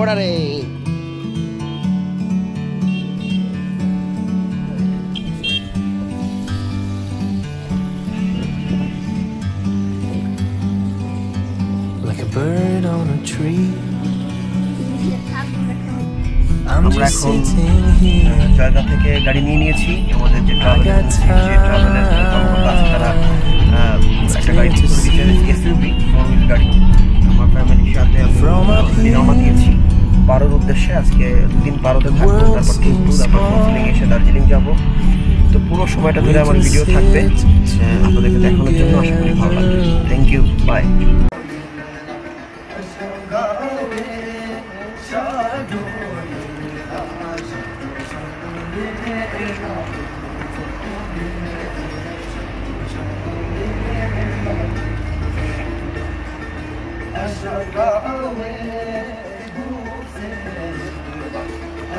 পড়া রে bird on a tree. আমরা এখন জয়গাঁ থেকে গাড়ি নিয়ে নিয়েছি। আমাদের যে ট্রাভেল যে ট্রাভেলের আছে তারা গাড়ি গাড়ি। আমার ফ্যামিলির সাথে পারোর উদ্দেশ্যে আজকে দুদিন পারোতে থাকব তারপর seems তারপর দার্জিলিং এসে দার্জিলিং যাব। তো পুরো সময়টা ধরে আমার ভিডিও থাকবে। আহ, আপনাদেরকে দেখানোর জন্য আশা করি ভালো লাগবে। Thank you bye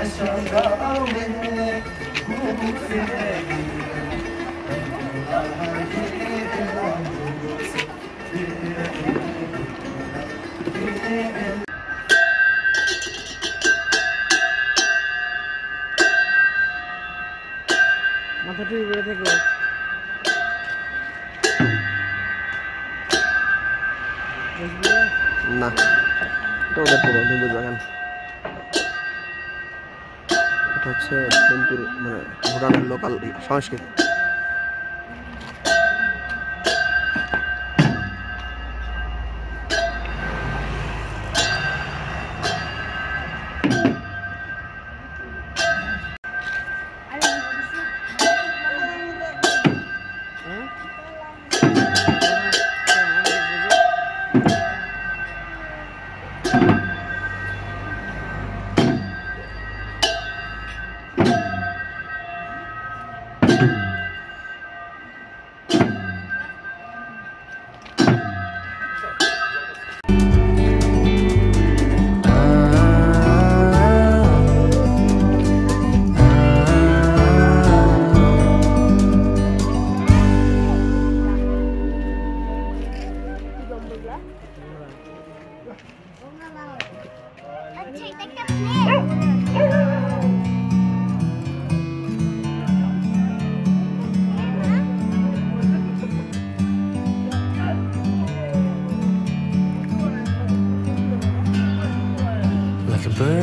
Aşağıda beni kurup seni Allah'a gidelim 啊，李，方书记。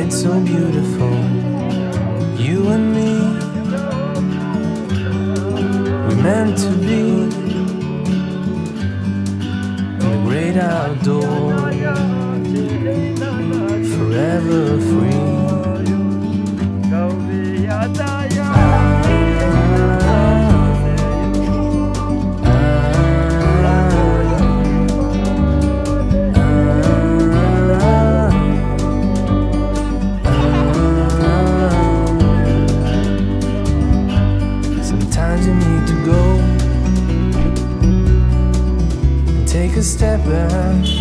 It's so beautiful, you and me. We're meant to be in the great outdoors, forever free. Take